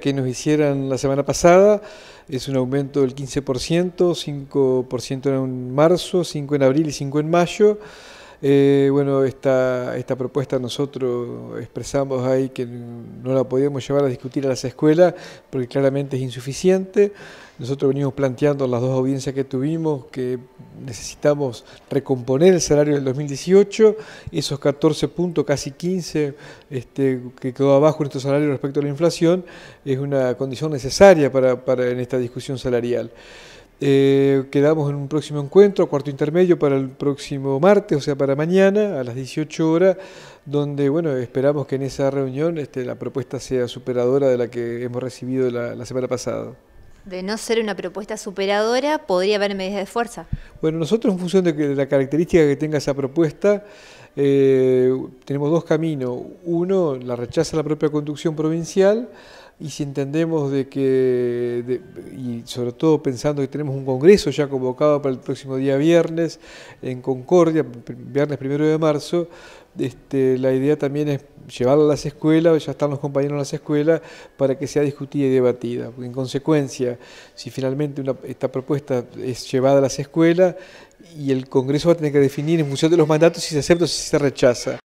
que nos hicieran la semana pasada es un aumento del 15%, 5% en marzo, 5% en abril y 5% en mayo. Eh, bueno, esta, esta propuesta nosotros expresamos ahí que no la podíamos llevar a discutir a las escuelas porque claramente es insuficiente. Nosotros venimos planteando en las dos audiencias que tuvimos que necesitamos recomponer el salario del 2018, esos 14 puntos, casi 15, este, que quedó abajo nuestro salario respecto a la inflación, es una condición necesaria para, para en esta discusión salarial. Eh, quedamos en un próximo encuentro, cuarto intermedio para el próximo martes, o sea, para mañana, a las 18 horas, donde, bueno, esperamos que en esa reunión este, la propuesta sea superadora de la que hemos recibido la, semana pasada. De no ser una propuesta superadora, podría haber medidas de fuerza. Bueno, nosotros en función de, la característica que tenga esa propuesta, eh, tenemos dos caminos. Uno, la rechaza la propia conducción provincial, y si entendemos de que, y sobre todo pensando que tenemos un congreso ya convocado para el próximo día viernes en Concordia, viernes primero de marzo, este, la idea también es llevarlo a las escuelas, ya están los compañeros en las escuelas, para que sea discutida y debatida. en consecuencia, si finalmente esta propuesta es llevada a las escuelas, y el Congreso va a tener que definir en función de los mandatos si se acepta o si se rechaza.